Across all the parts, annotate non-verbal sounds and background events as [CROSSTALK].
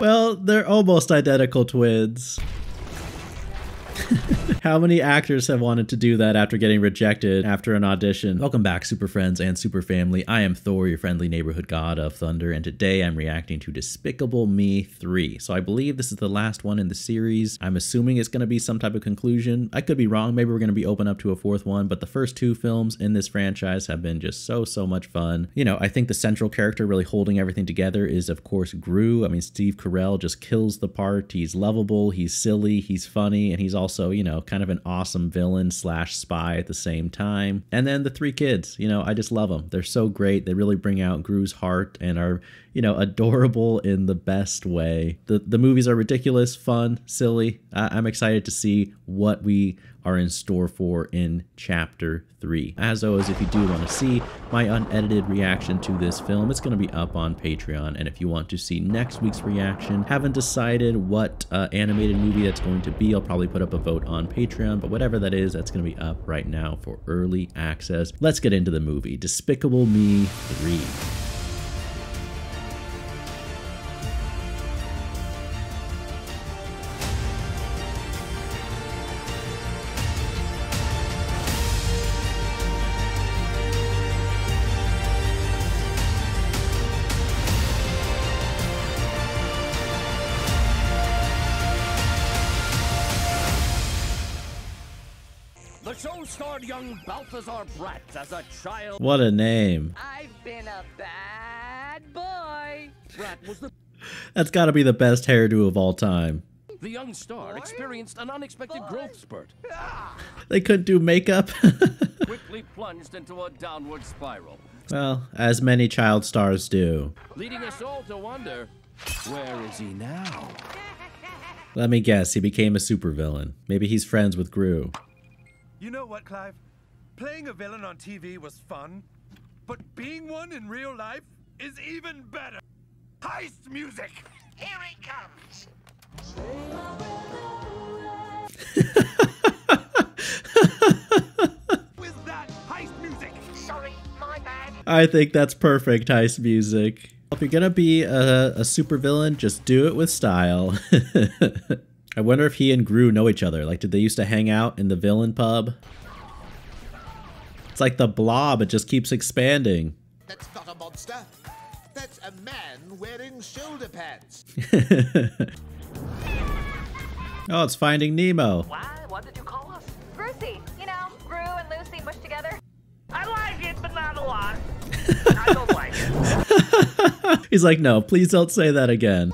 well, they're almost identical twins. [LAUGHS] How many actors have wanted to do that after getting rejected after an audition? Welcome back, super friends and super family. I am Thor, your friendly neighborhood god of thunder, and today I'm reacting to Despicable Me 3. So I believe this is the last one in the series. I'm assuming it's going to be some type of conclusion. I could be wrong. Maybe we're going to be open up to a fourth one, but the first two films in this franchise have been just so, so much fun. You know, I think the central character really holding everything together is, of course, Gru. I mean, Steve Carell just kills the part. He's lovable, he's silly, he's funny, and he's also, you know, kind of an awesome villain slash spy at the same time. And then the three kids, you know, I just love them. They're so great. They really bring out Gru's heart and are, you know, adorable in the best way. The the movies are ridiculous, fun, silly. I'm excited to see what we are in store for in chapter 3. As always, if you do want to see my unedited reaction to this film, it's going to be up on Patreon. And if you want to see next week's reaction, haven't decided what uh, animated movie that's going to be, I'll probably put up a vote on Patreon, but whatever that is, that's going to be up right now for early access. Let's get into the movie, Despicable Me 3. Balthazar Bratt as a child. What a name. I've been a bad boy. Bratt was the, That's got to be the best hairdo of all time. the young star experienced an unexpected growth spurt, [LAUGHS] They couldn't do makeup. [LAUGHS] quickly plunged into a downward spiral, well, as many child stars do. leading us all to wonder, where is he now? Let me guess, he became a supervillain. Maybe he's friends with Gru. You know what, Clive? Playing a villain on TV was fun, but being one in real life is even better. Heist music! Here he comes. [LAUGHS] Who is that heist music? Sorry, my bad. I think that's perfect heist music. If you're gonna be a, a supervillain, just do it with style. [LAUGHS] I wonder if he and Gru know each other. Like, did they used to hang out in the villain pub? It's like the blob, it just keeps expanding. That's not a monster. That's a man wearing shoulder pads. [LAUGHS] Oh, it's Finding Nemo. Why? What did you call us? Brucey, you know, Gru and Lucy mushed together. I like it, but not a lot. [LAUGHS] I don't like it. [LAUGHS] He's like, no, please don't say that again.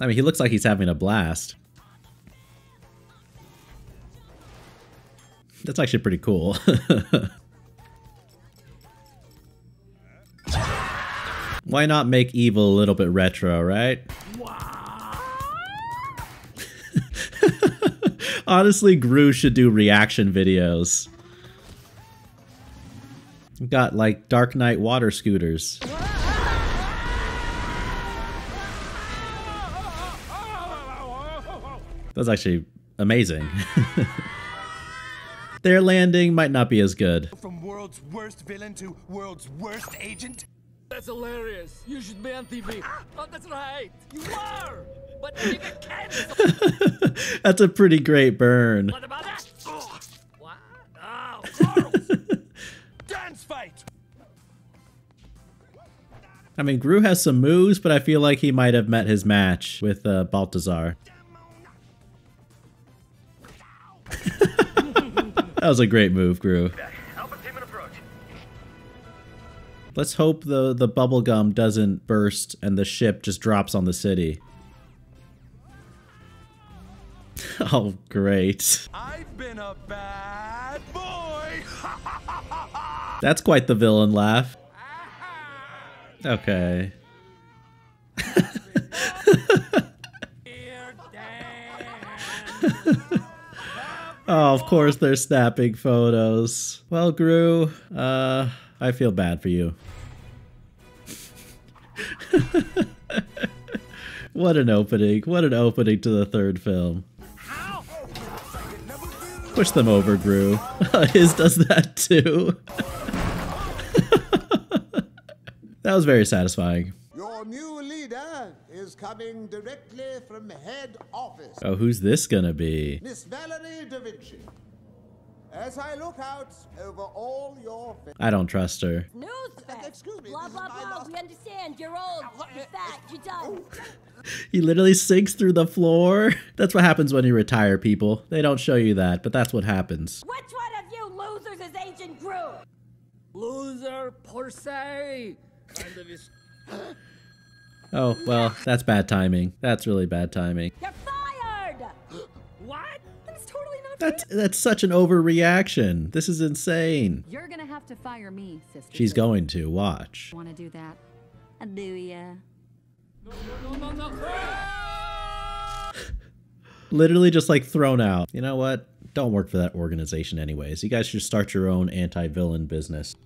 I mean, he looks like he's having a blast. That's actually pretty cool. [LAUGHS] Why not make evil a little bit retro, right? [LAUGHS] Honestly, Gru should do reaction videos. Got like Dark Knight water scooters. That's actually amazing. [LAUGHS] Their landing might not be as good. From world's worst villain to world's worst agent? That's hilarious. You should be on TV. Oh, that's right. You [LAUGHS] are. But you get canceled. [LAUGHS] That's a pretty great burn. What about that? Oh, what? Oh, [LAUGHS] Dance fight! I mean, Gru has some moves, but I feel like he might have met his match with uh, Balthazar. That was a great move, Gru. Alpha team in approach. Let's hope the, the bubble gum doesn't burst and the ship just drops on the city. [LAUGHS] Oh, great. I've been a bad boy! [LAUGHS] That's quite the villain laugh. Okay. [LAUGHS] oh, of course they're snapping photos. Well, Gru, uh, I feel bad for you. [LAUGHS] what an opening. What an opening to the third film. Push them over, Gru. [LAUGHS] His does that too. [LAUGHS] That was very satisfying. Your new leader is coming directly from head office. Oh, who's this gonna be? Miss Valerie Da Vinci. As I look out over all your fa- I don't trust her. Newsflash! Uh, excuse me, Blah, blah, blah. last- We understand. You're old. You're uh, uh, fat. You're done. Oh. [LAUGHS] He literally sinks through the floor. That's what happens when you retire, people. They don't show you that, but that's what happens. Which one of you losers is Agent Gru? Loser per se. Kind of is. [GASPS] [GASPS] Oh, well, that's bad timing. That's really bad timing. You're fired! [GASPS] What? That's totally not That's that's such an overreaction. This is insane. You're gonna have to fire me, sister. She's going to watch. Want to do that? I do ya. No, no, no. Literally just like thrown out. You know what? Don't work for that organization anyways. You guys should start your own anti-villain business.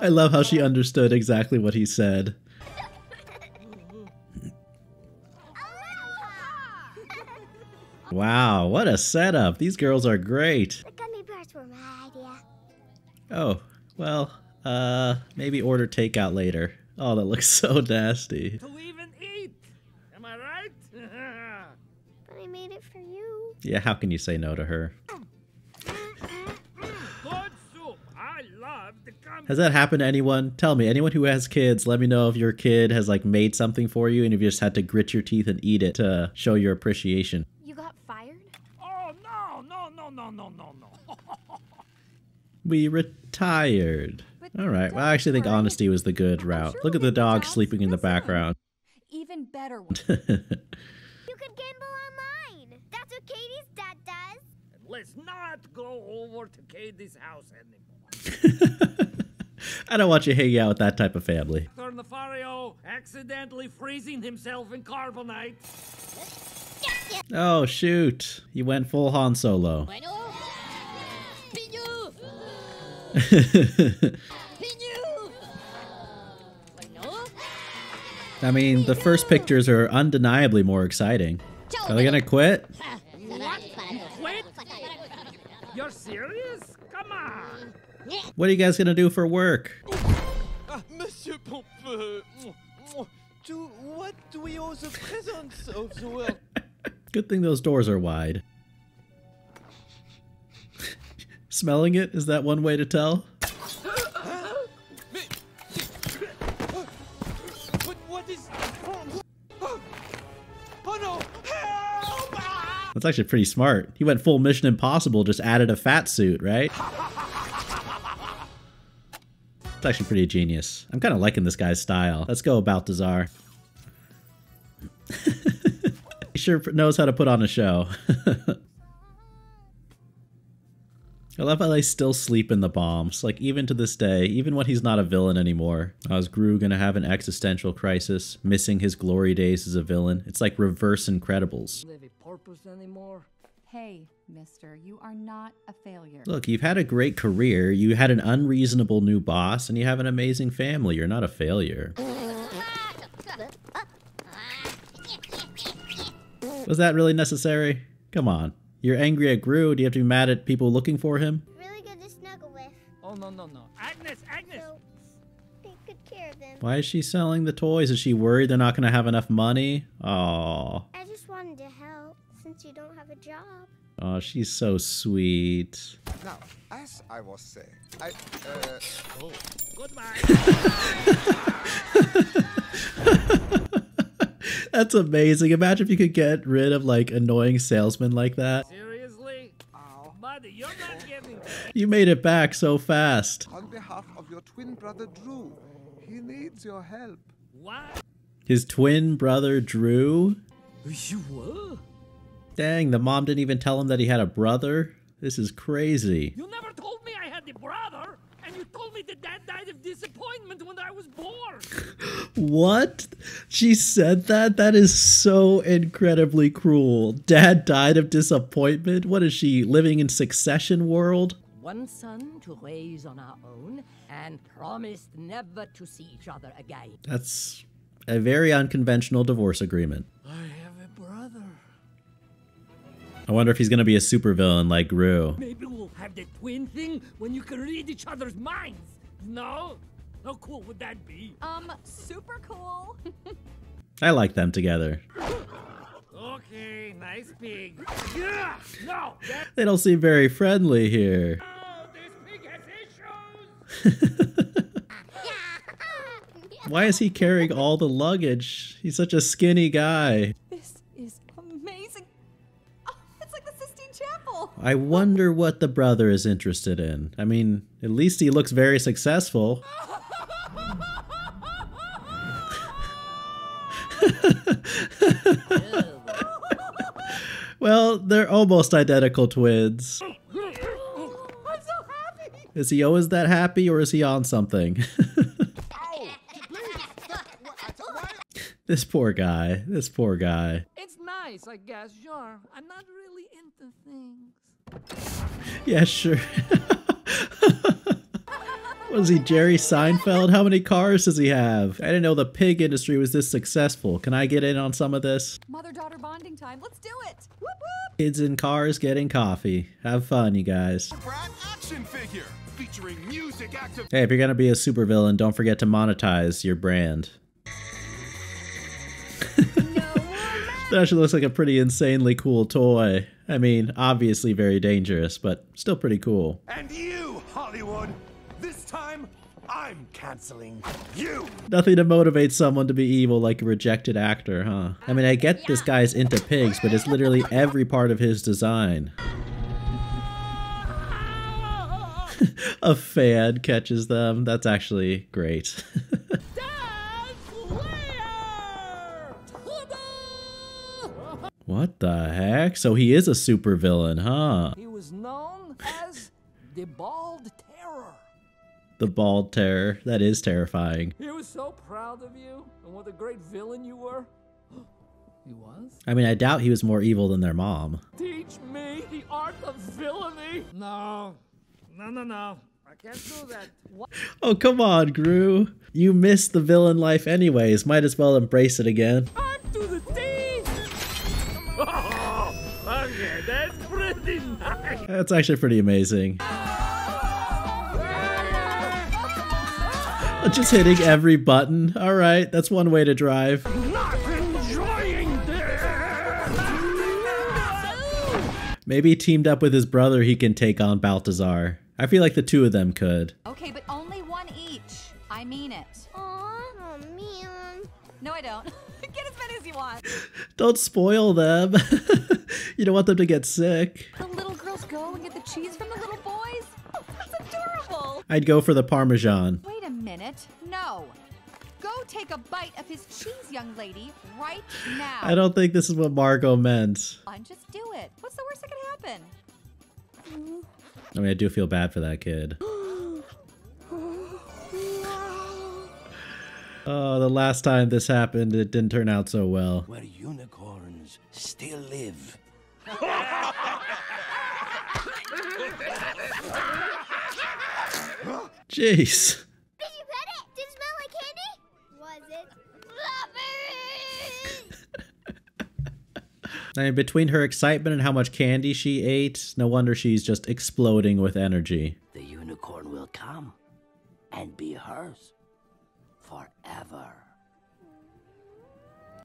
I love how she understood exactly what he said. Wow, what a setup. These girls are great. The gummy bears were my idea. Oh, well, uh, maybe order takeout later. Oh, that looks [LAUGHS] so nasty. To even eat. Am I right? But [LAUGHS] I made it for you. Yeah, how can you say no to her? Has that happened to anyone? Tell me, anyone who has kids, let me know if your kid has like made something for you and if you just had to grit your teeth and eat it to show your appreciation. You got fired? Oh no, no, no, no, no, no, no. [LAUGHS] We retired. All right. Well, I actually think honesty was the good route. Look at the dog sleeping in the background. Even better [LAUGHS] one. Let's not go over to Katie's house anymore. [LAUGHS] I don't want you hanging out with that type of family. Dr. Nefario accidentally freezing himself in carbonite. Oh, shoot. You went full Han Solo. Bueno. Piñu! Piñu! [LAUGHS] Bueno. I mean, the first pictures are undeniably more exciting. Are they gonna quit? Quit? You're serious? Come on. What are you guys gonna do for work? Ah, Monsieur Pompeux, to what do we owe the presence of the world? [LAUGHS] Good thing those doors are wide. [LAUGHS] Smelling it? Is that one way to tell? That's actually pretty smart. He went full Mission Impossible, just added a fat suit, right? It's actually pretty genius. I'm kind of liking this guy's style. Let's go, Balthazar. [LAUGHS] he sure knows how to put on a show. [LAUGHS] I love how they still sleep in the bombs. Like, even to this day, even when he's not a villain anymore. Uh, is Gru gonna have an existential crisis, missing his glory days as a villain? It's like reverse Incredibles. Live a purpose anymore? Hey, mister, you are not a failure. Look, you've had a great career, you had an unreasonable new boss, and you have an amazing family. You're not a failure. Was that really necessary? Come on. You're angry at Gru. Do you have to be mad at people looking for him? Really good to snuggle with. Oh no, no, no. Agnes, Agnes. So, take good care of them. Why is she selling the toys? Is she worried they're not going to have enough money? Oh, I just wanted to help since you don't have a job. oh, she's so sweet. Now, as I was saying, I. Uh, oh. [LAUGHS] That's amazing. Imagine if you could get rid of like annoying salesmen like that. Seriously? Oh, buddy, you're not getting. [LAUGHS] You made it back so fast. On behalf of your twin brother Drew, he needs your help. What? His twin brother Drew? You what? Dang, the mom didn't even tell him that he had a brother? This is crazy. You never told me I had a brother, and you told me that dad died of disappointment when I was born. [LAUGHS] What? She said that? That is so incredibly cruel. Dad died of disappointment? What is she, living in Succession World? One son to raise on our own and promised never to see each other again. That's a very unconventional divorce agreement. I have a brother. I wonder if he's gonna be a supervillain like Gru. Maybe we'll have the twin thing when you can read each other's minds. No? How cool would that be? Um, super cool. I like them together. Okay, nice pig. Yeah, no, They don't seem very friendly here. oh, this pig has issues. [LAUGHS] Why is he carrying all the luggage? He's such a skinny guy. I wonder what the brother is interested in. I mean, at least he looks very successful. [LAUGHS] well, they're almost identical twins. I'm so happy. Is he always that happy or is he on something? [LAUGHS] this poor guy. This poor guy. It's nice, I guess, sure. I'm not really into things. Yeah, sure. [LAUGHS] what is he, Jerry Seinfeld? How many cars does he have? I didn't know the pig industry was this successful. Can I get in on some of this? Mother-daughter bonding time. Let's do it. Whoop whoop. Kids in cars getting coffee. Have fun, you guys. Action figure featuring music active. Hey, if you're gonna be a supervillain, don't forget to monetize your brand. [LAUGHS] that actually looks like a pretty insanely cool toy. I mean, obviously very dangerous, but still pretty cool. And you, Hollywood, this time I'm canceling you. Nothing to motivate someone to be evil like a rejected actor, huh? I mean, I get this guy's into pigs, but it's literally every part of his design. [LAUGHS] a fan catches them. That's actually great. [LAUGHS] what the heck? So he is a supervillain, huh? He was known as the Bald Terror. The bald terror. That is terrifying. He was so proud of you and what a great villain you were. [GASPS] He was? I mean, I doubt he was more evil than their mom. Teach me the art of villainy. No, no, no, no. I can't do that. What? [LAUGHS] Oh, come on, Gru. You missed the villain life anyways. Might as well embrace it again. On to the teeth. Oh, okay, that's pretty nice. That's actually pretty amazing. Just hitting every button. All right, that's one way to drive. Not enjoying this. Maybe teamed up with his brother, he can take on Balthazar. I feel like the two of them could. Okay, but only one each. I mean it. Aw, oh man. No, I don't. [LAUGHS] Get as many as you want. [LAUGHS] Don't spoil them. [LAUGHS] you don't want them to get sick. The I'd go for the Parmesan. Wait a minute. No. Go take a bite of his cheese, young lady, right now. I don't think this is what Margot meant. On, just do it. What's the worst that could happen? I mean, I do feel bad for that kid. [GASPS] Oh, the last time this happened, it didn't turn out so well. Where unicorns still live. Jeez. Did you pet it? Did it smell like candy? Was it? Fluffer! [LAUGHS] I mean, between her excitement and how much candy she ate, no wonder she's just exploding with energy. The unicorn will come and be hers forever.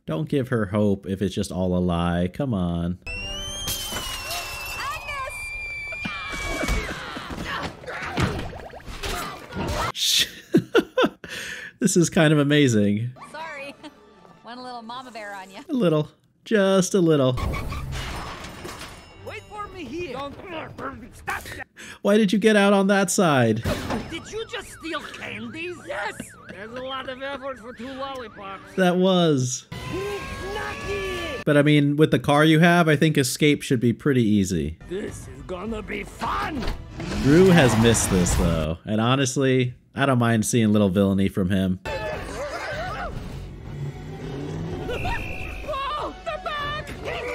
Don't give her hope if it's just all a lie. Come on. This is kind of amazing. Sorry. [LAUGHS] Went a little mama bear on you. A little. Just a little. Wait for me here. Don't stop. Why did you get out on that side? Did you just steal candies? Yes. There's a lot of effort for two lollipops. That was. Lucky. But I mean, with the car you have, I think escape should be pretty easy. This is gonna be fun. Drew has missed this though, and honestly, I don't mind seeing little villainy from him.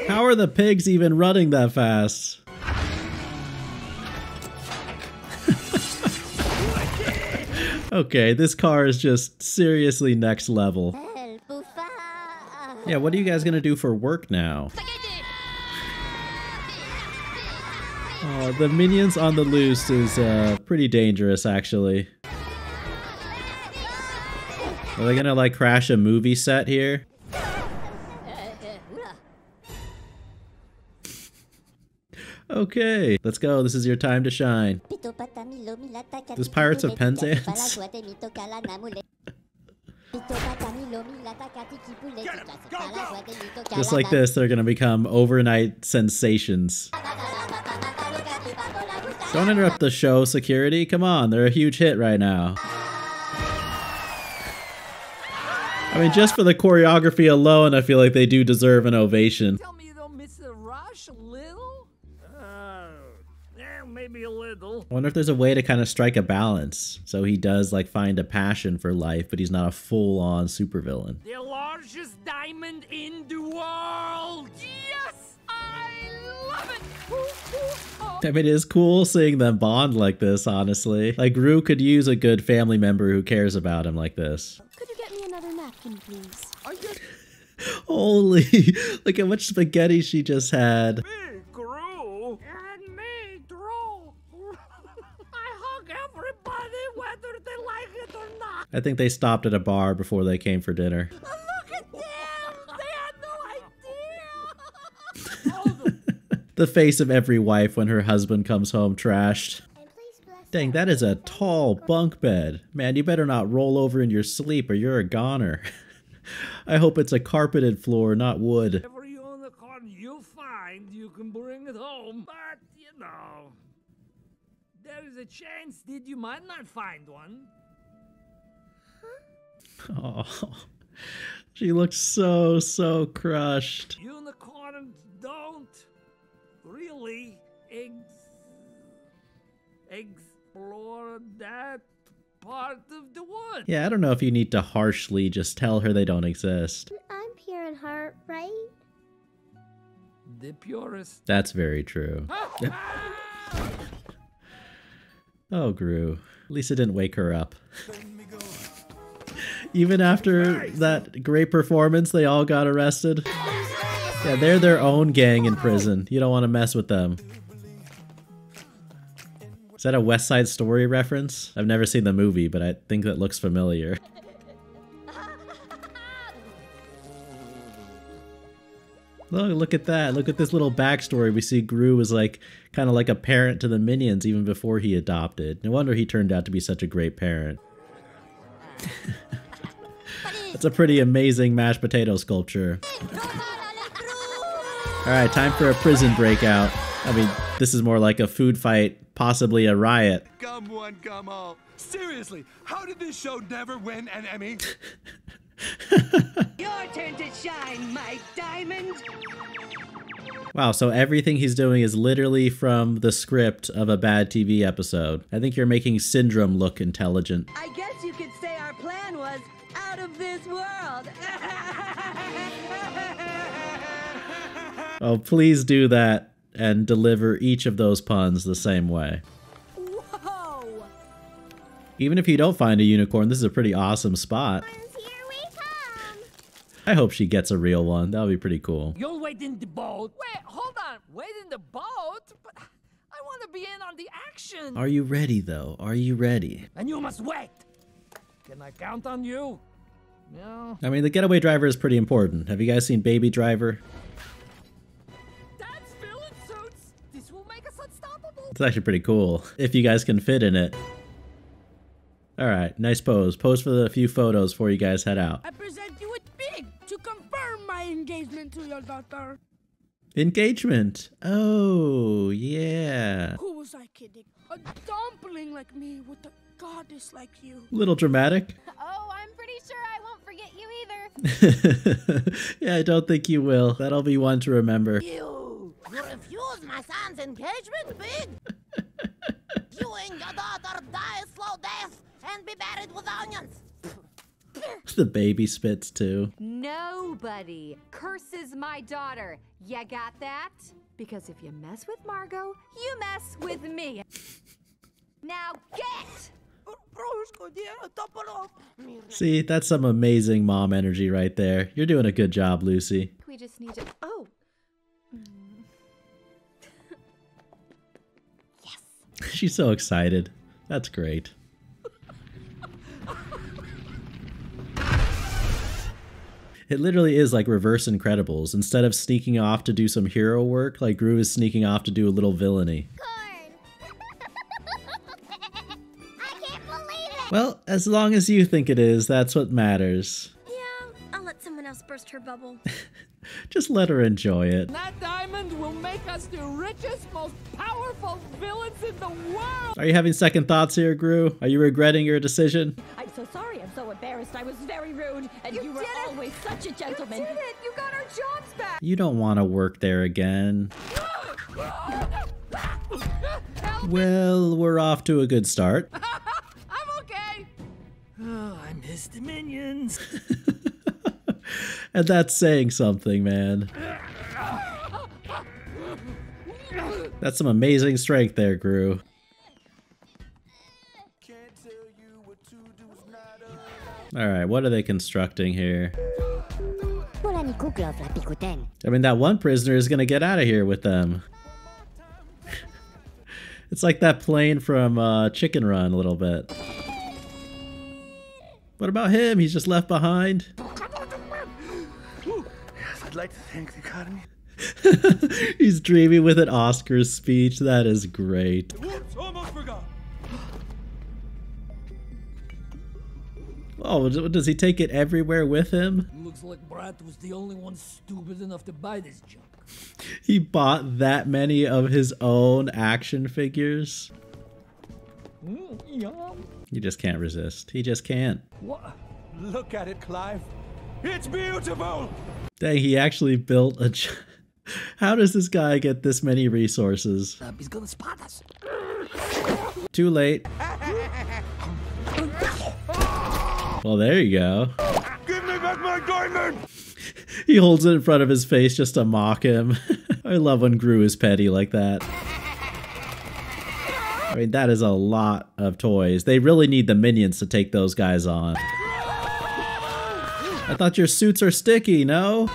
How are the pigs even running that fast? [LAUGHS] okay, this car is just seriously next level. Yeah, what are you guys gonna do for work now? Oh, the minions on the loose is uh, pretty dangerous, actually. Are they gonna like crash a movie set here? Okay, let's go. This is your time to shine. This Pirates of Penzance. [LAUGHS] Just like this, they're gonna become overnight sensations. Don't interrupt the show, security. Come on, they're a huge hit right now. I mean, just for the choreography alone, I feel like they do deserve an ovation. Tell me you don't miss the rush a little? Uh, yeah, maybe a little. I wonder if there's a way to kind of strike a balance so he does like find a passion for life, but he's not a full-on supervillain. The largest diamond in the world! Yes! I love it! Ooh, ooh. I mean, it is cool seeing them bond like this, honestly. Like, Gru could use a good family member who cares about him like this. Could you get me another napkin, please? Are you [LAUGHS] Holy, look how much spaghetti she just had. me, Gru? And me, Drew. I hug everybody whether they like it or not. I think they stopped at a bar before they came for dinner. Look at them! They had no idea! [LAUGHS] The face of every wife when her husband comes home trashed. Dang, that is a tall bunk bed. Man, you better not roll over in your sleep or you're a goner. [LAUGHS] I hope it's a carpeted floor, not wood. Every unicorn you find, you can bring it home. But, you know, there is a chance that you might not find one. Oh, [LAUGHS] she looks so, so crushed. Unicorns don't really ex- explore that part of the wood. Yeah, I don't know if you need to harshly just tell her they don't exist. I'm pure in heart, right? The purest. That's very true. Oh, Gru. At least it didn't wake her up. [LAUGHS] Even after that great performance, they all got arrested. Yeah, they're their own gang in prison. You don't want to mess with them. Is that a West Side Story reference? I've never seen the movie, but I think that looks familiar. [LAUGHS] Look, look at that. Look at this little backstory. We see Gru was like kind of like a parent to the minions even before he adopted. No wonder he turned out to be such a great parent. [LAUGHS] That's a pretty amazing mashed potato sculpture. Alright, time for a prison breakout. I mean, this is more like a food fight, possibly a riot. Come one, come all. Seriously, how did this show never win an Emmy? [LAUGHS] Your turn to shine, my diamond. Wow, so everything he's doing is literally from the script of a bad TV episode. I think you're making Syndrome look intelligent. I guess you could say our plan was out of this world. [LAUGHS] Oh, please do that and deliver each of those puns the same way. Whoa! Even if you don't find a unicorn, this is a pretty awesome spot. I hope she gets a real one. That would be pretty cool. You'll wait in the boat. Wait, hold on. Wait in the boat? But I want to be in on the action. Are you ready, though? Are you ready? And you must wait. Can I count on you? No. I mean, the getaway driver is pretty important. Have you guys seen Baby Driver? It's actually pretty cool, if you guys can fit in it. Alright, nice pose. Pose for the few photos before you guys head out. I present you with Big to confirm my engagement to your daughter. Engagement! Oh, yeah. Who was I kidding? A dumpling like me with a goddess like you. Little dramatic. [LAUGHS] Oh, I'm pretty sure I won't forget you either. [LAUGHS] yeah, I don't think you will. That'll be one to remember. You, you refuse my son's engagement, Big? [LAUGHS] you and your daughter die a slow death and be buried with onions. [LAUGHS] the baby spits too. Nobody curses my daughter. You got that? Because if you mess with Margot, you mess with me. [LAUGHS] Now get! See, that's some amazing mom energy right there. You're doing a good job, Lucy. We just need to. Oh! [LAUGHS] She's so excited. That's great. It literally is like reverse Incredibles. Instead of sneaking off to do some hero work, like Gru is sneaking off to do a little villainy. [LAUGHS] Well, as long as you think it is, that's what matters. Else burst her bubble. [LAUGHS] Just let her enjoy it. That diamond will make us the richest, most powerful villains in the world! Are you having second thoughts here, Gru? Are you regretting your decision? I'm so sorry. I'm so embarrassed. I was very rude, and you, You were it. always such a gentleman. You did it! You got our jobs back! You don't want to work there again. Well, we're off to a good start. [LAUGHS] I'm okay! [SIGHS] Oh, I miss the minions. [LAUGHS] [LAUGHS] And that's saying something, man. That's some amazing strength there, Gru. Alright, what are they constructing here? I mean, that one prisoner is gonna get out of here with them. [LAUGHS] it's like that plane from uh, Chicken Run a little bit. What about him? He's just left behind. Yes, I'd like to thank the Academy. [LAUGHS] He's dreaming with an Oscars speech. That is great. Whoops, almost forgot. Oh, does he take it everywhere with him? Looks like Bratt was the only one stupid enough to buy this junk. [LAUGHS] He bought that many of his own action figures. Mm, yum. You just can't resist. He just can't. What? Look at it, Clive. It's beautiful. Dang, he actually built a. gi- [LAUGHS] How does this guy get this many resources? Uh, he's gonna spot us. Too late. Well, there you go. Give me back my diamond. [LAUGHS] He holds it in front of his face just to mock him. [LAUGHS] I love when Gru is petty like that. I mean, that is a lot of toys. They really need the minions to take those guys on. I thought your suits are sticky, no?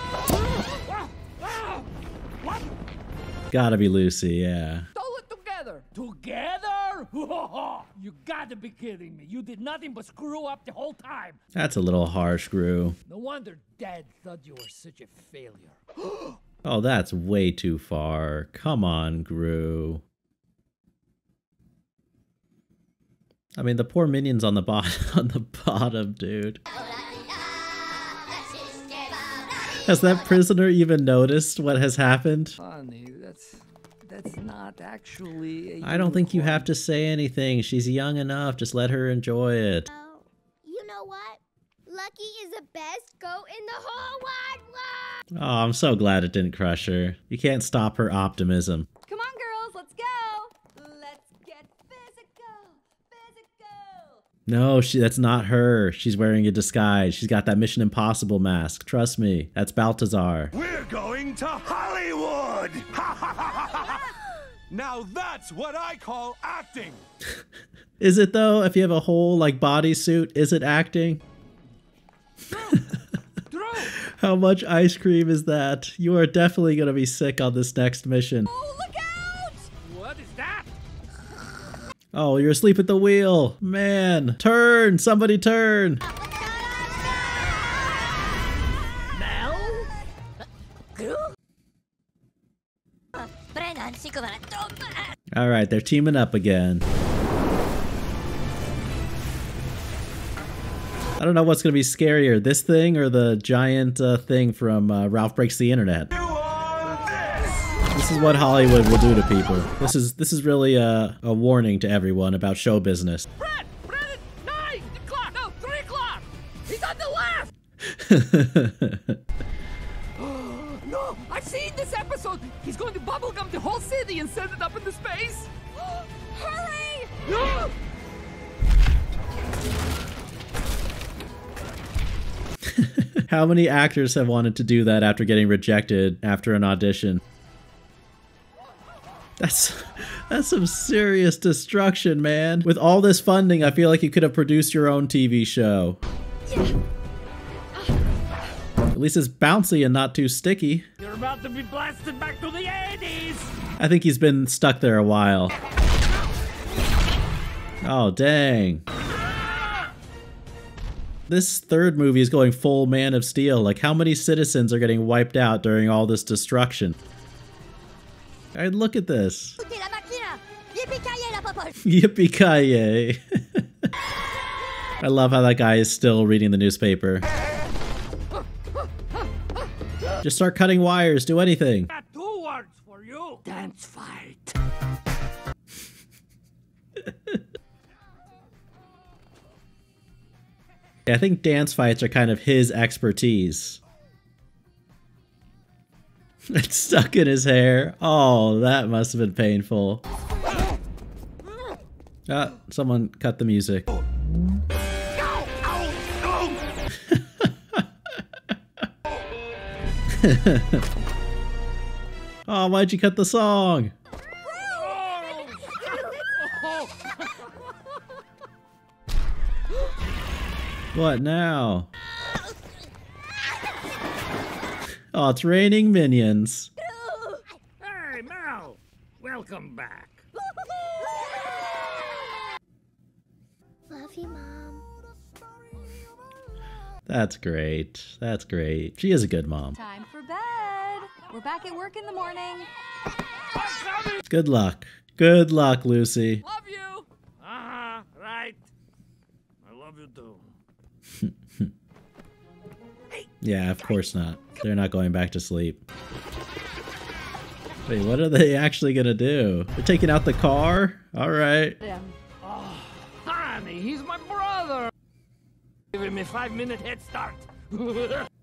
Gotta be Lucy, yeah. Stole it together. Together? [LAUGHS] you gotta be kidding me. You did nothing but screw up the whole time. That's a little harsh, Gru. No wonder Dad thought you were such a failure. [GASPS] Oh, that's way too far. Come on, Gru. I mean, the poor minions on the bottom, [LAUGHS] on the bottom, dude. Has that prisoner even noticed what has happened? Honey, that's that's not actually. I don't think you have to say anything. She's young enough. Just let her enjoy it. Oh, You know what? Lucky is the best goat in the whole wide world. Oh, I'm so glad it didn't crush her. You can't stop her optimism. Come on, girls, let's go! Let's get physical! Physical! No, she that's not her. She's wearing a disguise. She's got that Mission Impossible mask. Trust me. That's Balthazar. We're going to Hollywood. [LAUGHS] now that's what I call acting. [LAUGHS] Is it though? If you have a whole like bodysuit, is it acting? [LAUGHS] How much ice cream is that? You are definitely gonna be sick on this next mission. Oh, what Oh, you're asleep at the wheel. Man, turn! Somebody turn! All right, they're teaming up again. I don't know what's gonna be scarier, this thing or the giant uh, thing from uh, Ralph Breaks the Internet. This is what Hollywood will do to people. This is this is really a, a warning to everyone about show business. Brad! Brad! Nine o'clock! No, three o'clock! He's on the left! [LAUGHS] no! I've seen this episode! He's going to bubblegum the whole city and send it up into space! [GASPS] Hurry! No! [LAUGHS] How many actors have wanted to do that after getting rejected after an audition? That's that's some serious destruction, man. With all this funding, I feel like you could have produced your own TV show. At least it's bouncy and not too sticky. You're about to be blasted back to the 80s! I think he's been stuck there a while. Oh, dang. This third movie is going full Man of Steel. Like, how many citizens are getting wiped out during all this destruction? Alright, look at this. [LAUGHS] Yippee-ki-yay! [LAUGHS] I love how that guy is still reading the newspaper. Just start cutting wires, do anything. Two words for you. Dance fight. [LAUGHS] I think dance fights are kind of his expertise. [LAUGHS] It's stuck in his hair. Oh, that must have been painful. Ah, someone cut the music. [LAUGHS] oh, why'd you cut the song? [LAUGHS] What now? Oh, it's raining minions. Hey, Mel. Welcome back. Love you, Mom. That's great. That's great. She is a good mom. Time for bed. We're back at work in the morning. Good luck. Good luck, Lucy. Love you. Uh-huh, right. I love you too. Yeah, of course not. They're not going back to sleep. Wait, what are they actually gonna do? They're taking out the car? Alright. Oh, honey, he's my brother. Giving me five minute head start. [LAUGHS]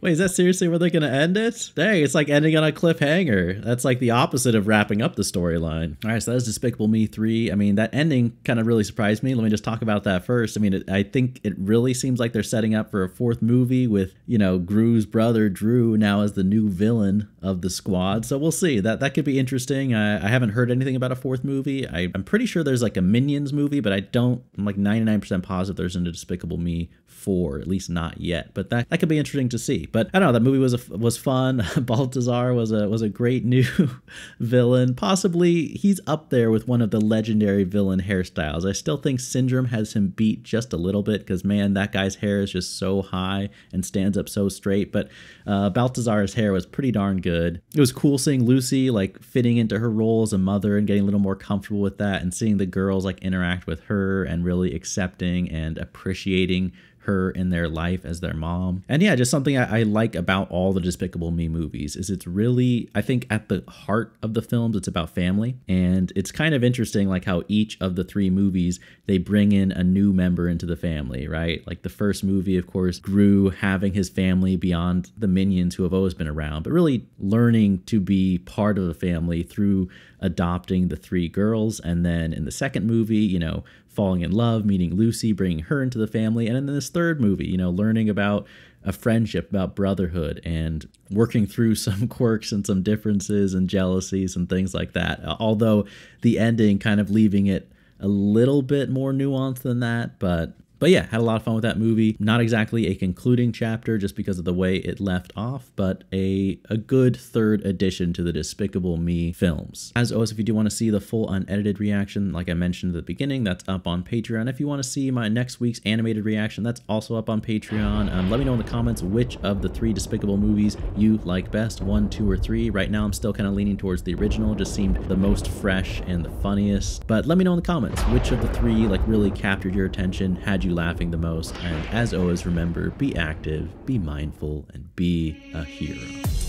Wait, is that seriously where they're gonna end it? Dang, it's like ending on a cliffhanger. That's like the opposite of wrapping up the storyline. All right, so that was Despicable Me 3. I mean, that ending kind of really surprised me. Let me just talk about that first. I mean, it, I think it really seems like they're setting up for a fourth movie with, you know, Gru's brother, Drew, now as the new villain of the squad. So we'll see. That that could be interesting. I, I haven't heard anything about a fourth movie. I, I'm pretty sure there's like a Minions movie, but I don't, I'm like 99% positive there's a Despicable Me 4, at least not yet. But that, that could be interesting to see. But I don't know, that movie was a, was fun. [LAUGHS] Balthazar was a was a great new [LAUGHS] villain. Possibly he's up there with one of the legendary villain hairstyles. I still think Syndrome has him beat just a little bit because man, that guy's hair is just so high and stands up so straight. But uh, Balthazar's hair was pretty darn good. It was cool seeing Lucy like fitting into her role as a mother and getting a little more comfortable with that, and seeing the girls like interact with her and really accepting and appreciating her in their life as their mom. And yeah, just something I, I, like about all the Despicable Me movies is it's really, I think at the heart of the films, it's about family. And it's kind of interesting like how each of the three movies, they bring in a new member into the family, right? Like the first movie, of course, Gru having his family beyond the minions who have always been around, but really learning to be part of the family through adopting the three girls. And then in the second movie, you know, falling in love, meeting Lucy, bringing her into the family. And in this third movie, you know, learning about a friendship, about brotherhood, and working through [LAUGHS] some quirks and some differences and jealousies and things like that. Uh, although the ending kind of leaving it a little bit more nuanced than that, but but yeah, had a lot of fun with that movie. Not exactly a concluding chapter just because of the way it left off, but a, a good third addition to the Despicable Me films. As always, if you do want to see the full unedited reaction, like I mentioned at the beginning, that's up on Patreon. If you want to see my next week's animated reaction, that's also up on Patreon. Um, let me know in the comments which of the three Despicable movies you like best, one, two, or three. Right now, I'm still kind of leaning towards the original, just seemed the most fresh and the funniest. But let me know in the comments which of the three like really captured your attention, had you you laughing the most. And as always, remember be active, be mindful, and be a hero.